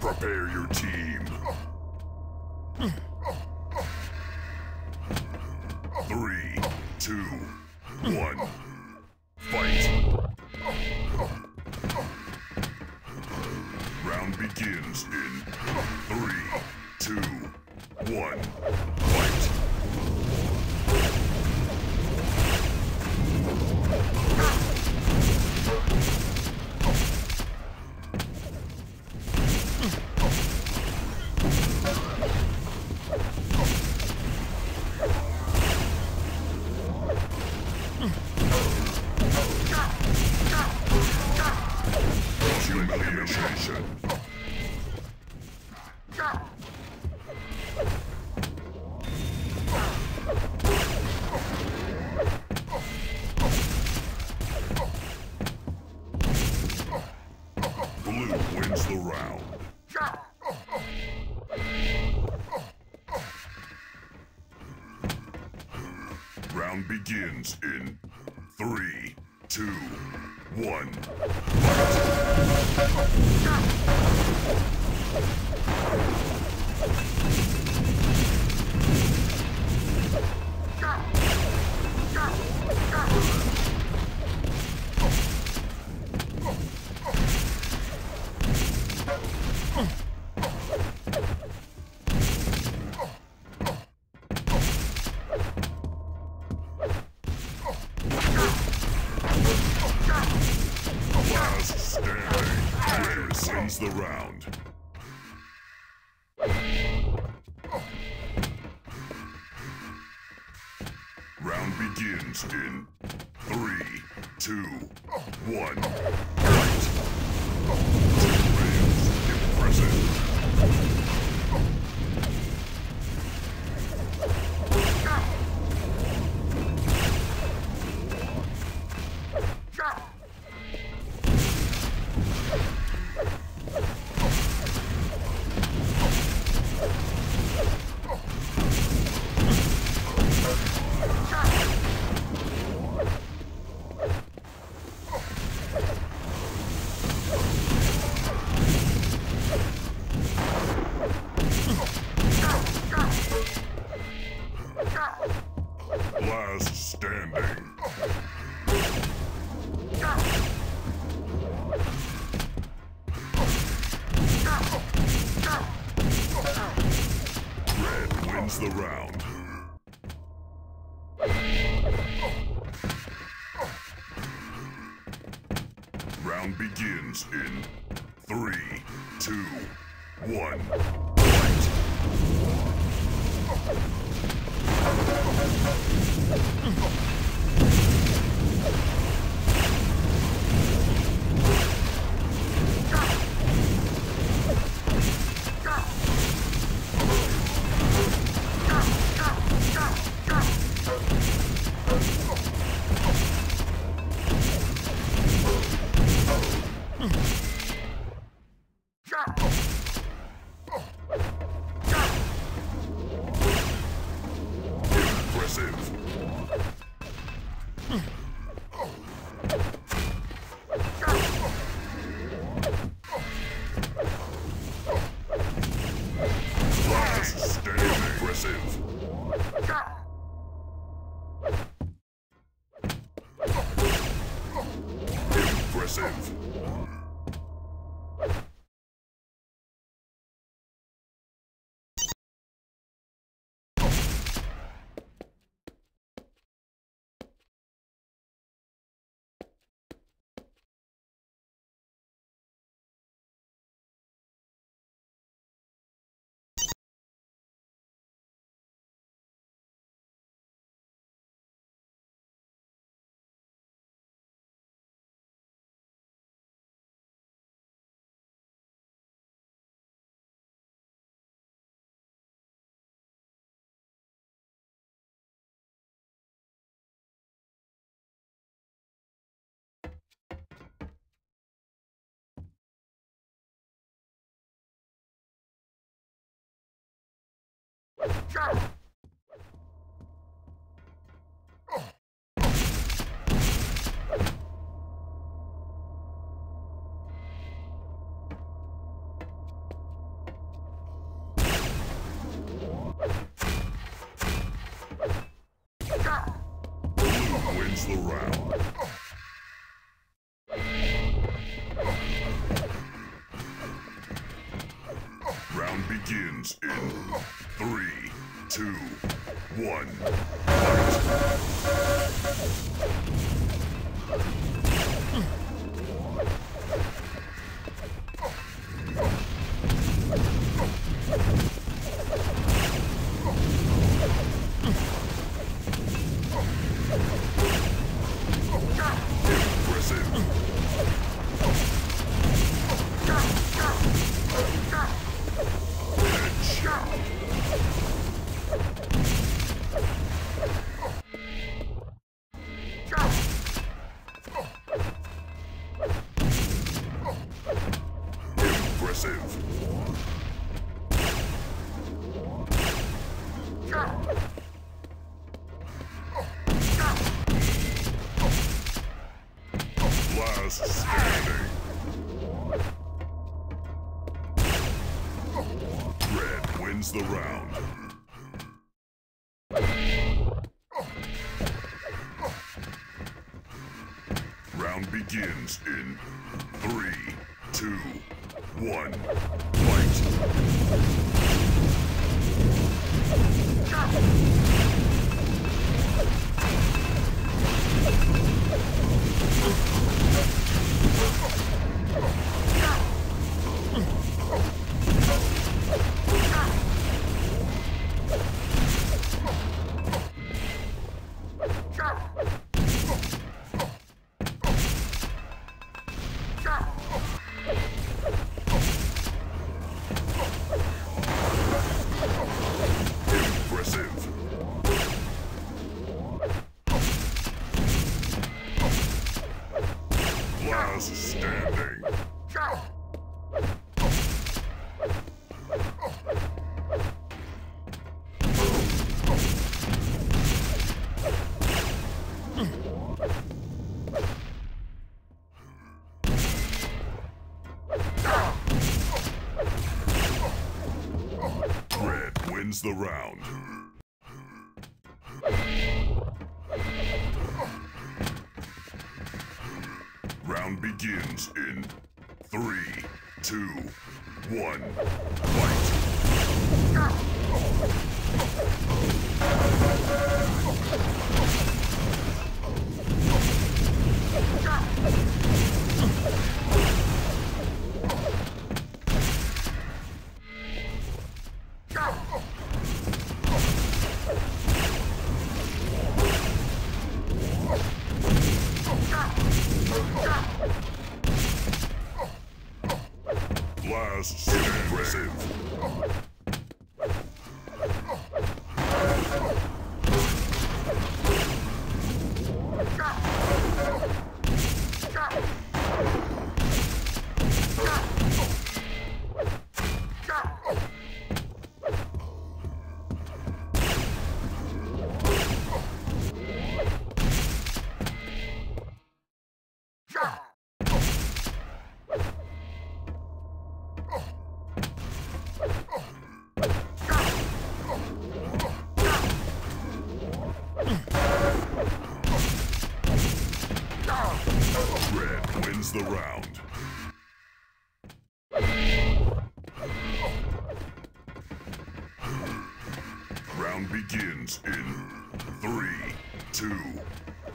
Prepare your team. Three, two, one, fight! Round begins in three, two, one, two, one. Last standing. Red wins the round. Round begins in three, two, one. Impressive. the round. begins in three two, one, fight! In three, two, one, Last standing.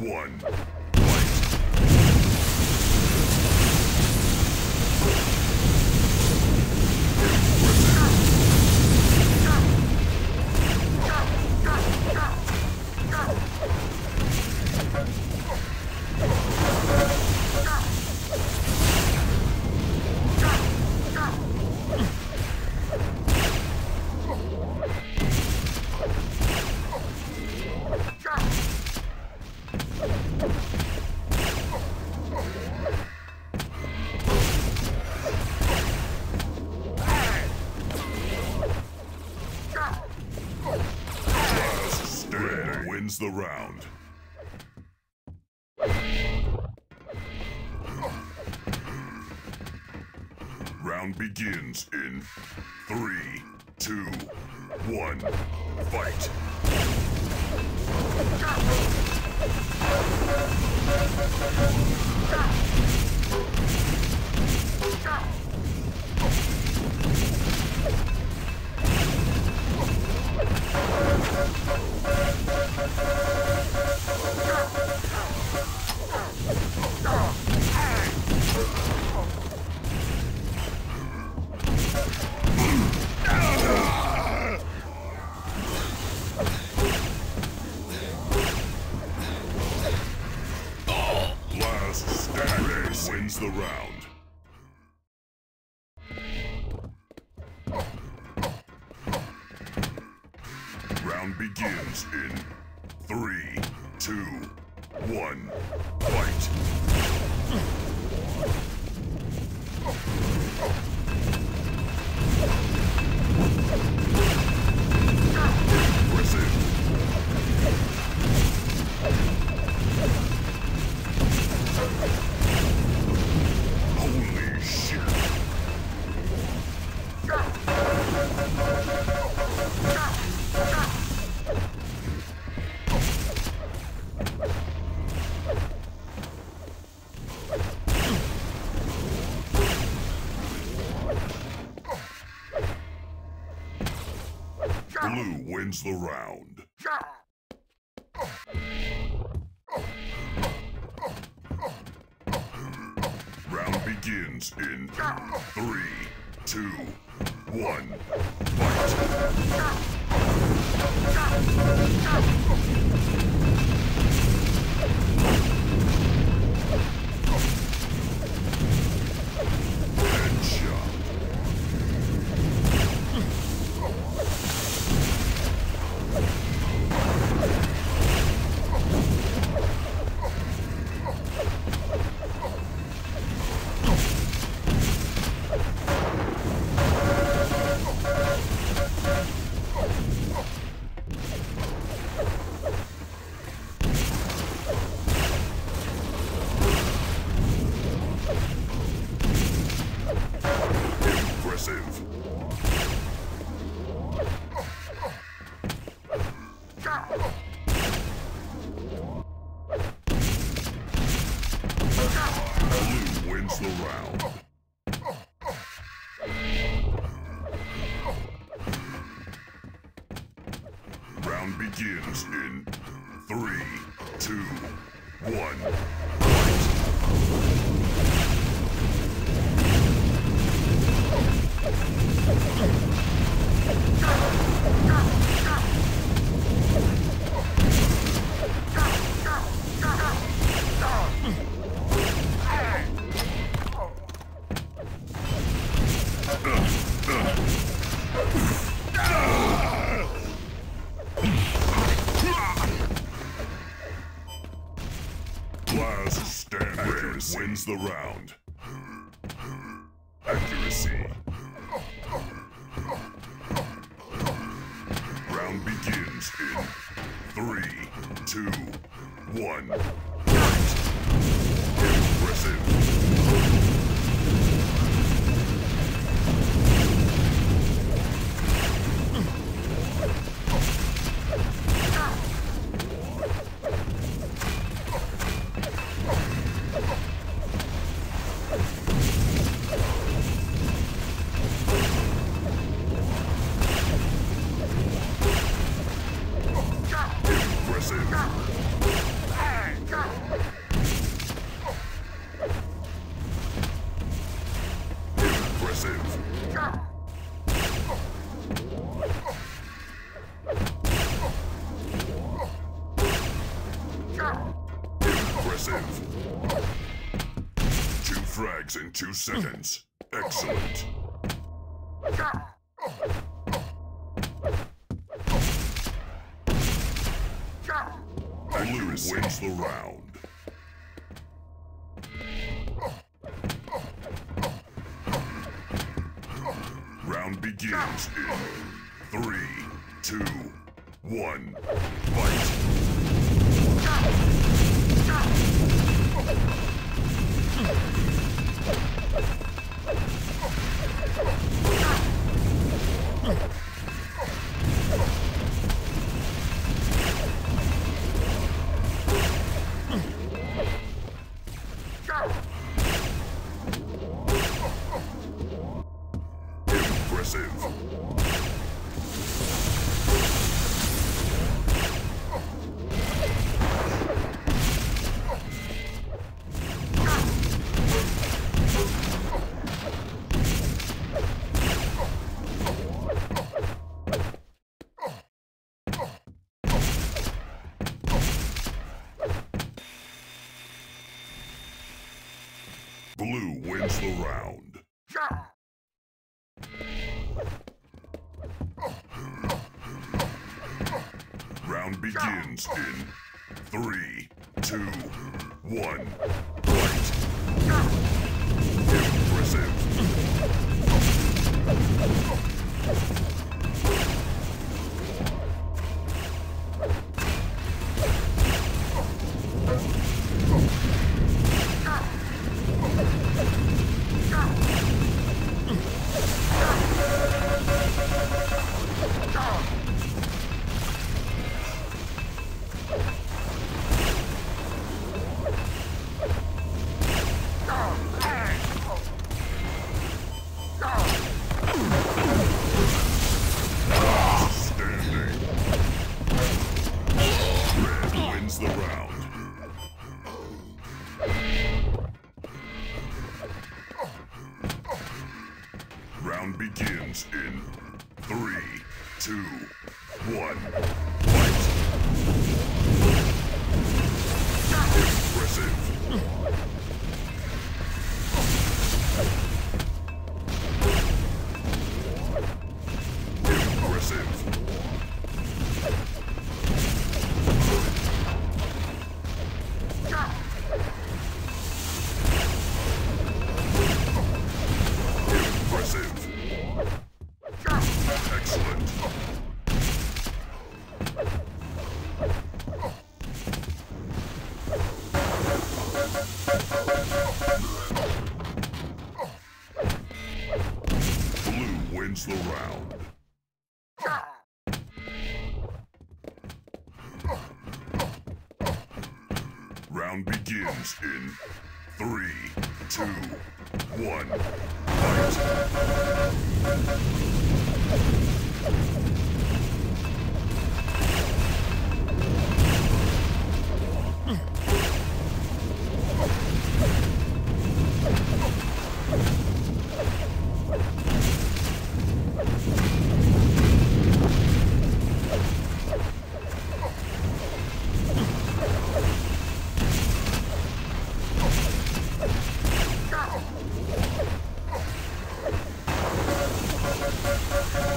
One, fight! Wins the round. Round begins in three, two, one, fight! Wins the round. Round begins in three, two, one, fight. Impressive. Two frags in two seconds. Excellent. Blue wins the round. Round begins in three, two, one, fight. あっ! Blue wins the round. Round begins in three, two, one, fight. Impressive. Round begins in three, two, one, fight! Okay.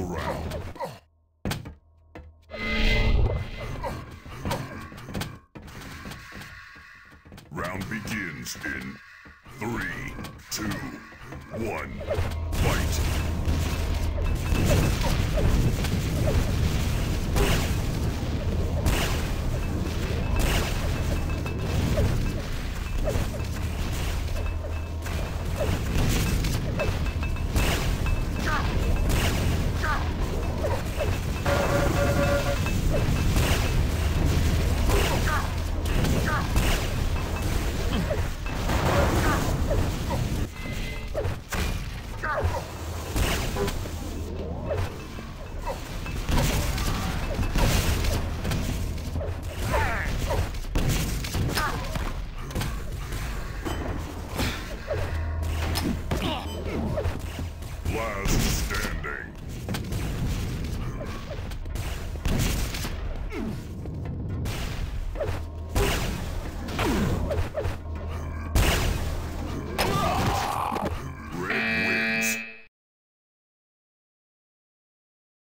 Wins round. Round begins in three, two, one,